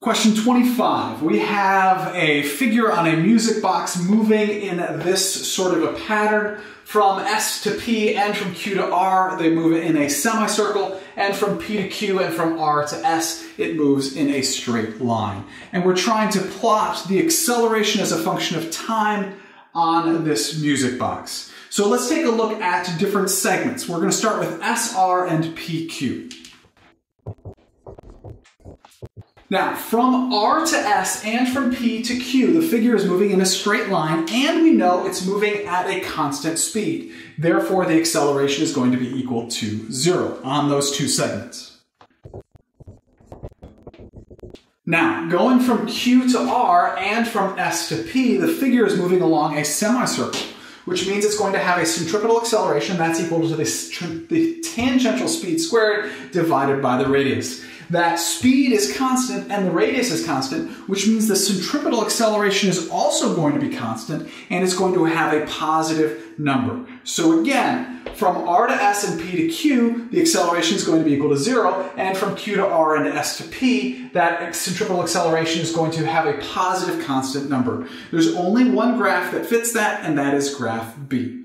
Question 25. We have a figure on a music box moving in this sort of a pattern. From S to P and from Q to R, they move in a semicircle, and from P to Q and from R to S, it moves in a straight line. And we're trying to plot the acceleration as a function of time on this music box. So let's take a look at different segments. We're going to start with SR and PQ. Now, from R to S and from P to Q, the figure is moving in a straight line, and we know it's moving at a constant speed. Therefore, the acceleration is going to be equal to zero on those two segments. Now, going from Q to R and from S to P, the figure is moving along a semicircle, which means it's going to have a centripetal acceleration that's equal to the, the tangential speed squared divided by the radius that speed is constant and the radius is constant, which means the centripetal acceleration is also going to be constant and it's going to have a positive number. So again, from R to S and P to Q, the acceleration is going to be equal to zero, and from Q to R and S to P, that centripetal acceleration is going to have a positive constant number. There's only one graph that fits that, and that is graph B.